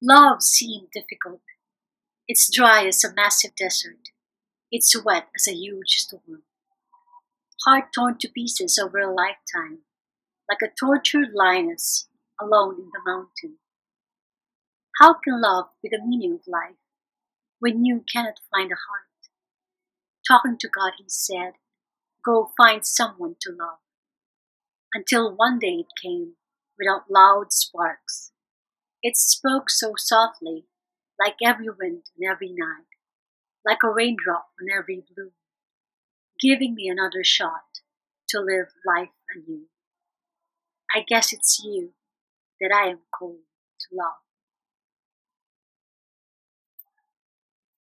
Love seemed difficult. It's dry as a massive desert. It's wet as a huge storm. Heart torn to pieces over a lifetime, like a tortured lioness alone in the mountain. How can love be the meaning of life when you cannot find a heart? Talking to God, he said, Go find someone to love. Until one day it came without loud sparks. It spoke so softly, like every wind and every night, like a raindrop on every bloom, giving me another shot to live life anew. I guess it's you that I am called to love.